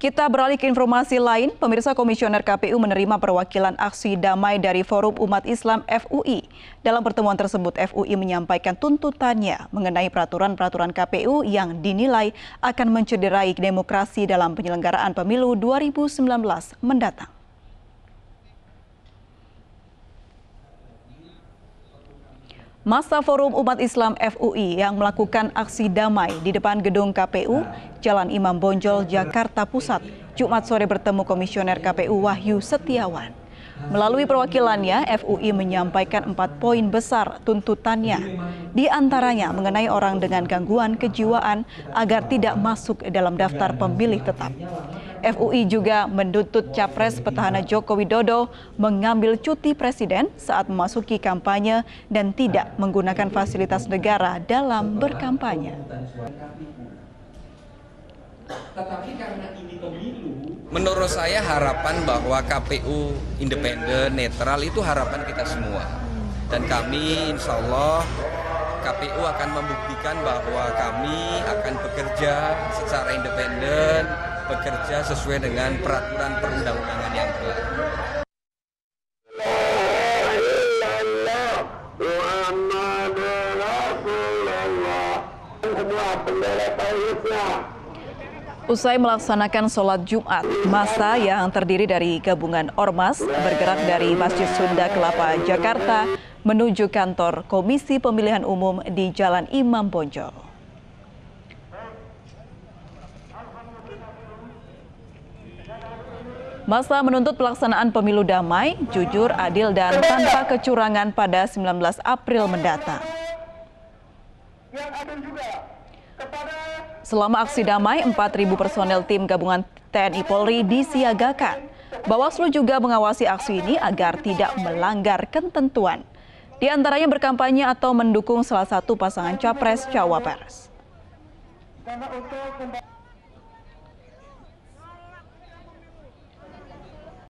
Kita beralih ke informasi lain, pemirsa Komisioner KPU menerima perwakilan aksi damai dari Forum Umat Islam FUI. Dalam pertemuan tersebut, FUI menyampaikan tuntutannya mengenai peraturan-peraturan KPU yang dinilai akan mencederai demokrasi dalam penyelenggaraan pemilu 2019 mendatang. Masa Forum Umat Islam FUI yang melakukan aksi damai di depan gedung KPU, Jalan Imam Bonjol, Jakarta Pusat, Jumat sore bertemu Komisioner KPU Wahyu Setiawan. Melalui perwakilannya, FUI menyampaikan empat poin besar tuntutannya. Di antaranya mengenai orang dengan gangguan kejiwaan agar tidak masuk dalam daftar pemilih tetap. FUI juga menuntut capres petahana Joko Widodo mengambil cuti presiden saat memasuki kampanye dan tidak menggunakan fasilitas negara dalam berkampanye. Menurut saya harapan bahwa KPU independen, netral itu harapan kita semua. Dan kami insya Allah KPU akan membuktikan bahwa kami akan bekerja secara independen, bekerja sesuai dengan peraturan perundang-undangan yang berlaku. Usai melaksanakan sholat Jumat, masa yang terdiri dari gabungan ormas bergerak dari Masjid Sunda Kelapa, Jakarta menuju kantor Komisi Pemilihan Umum di Jalan Imam Bonjol. Masa menuntut pelaksanaan pemilu damai, jujur, adil, dan tanpa kecurangan pada 19 April mendatang. Selama aksi damai, 4.000 personel tim gabungan TNI Polri disiagakan. Bawaslu juga mengawasi aksi ini agar tidak melanggar ketentuan. Di antaranya berkampanye atau mendukung salah satu pasangan capres-cawapres.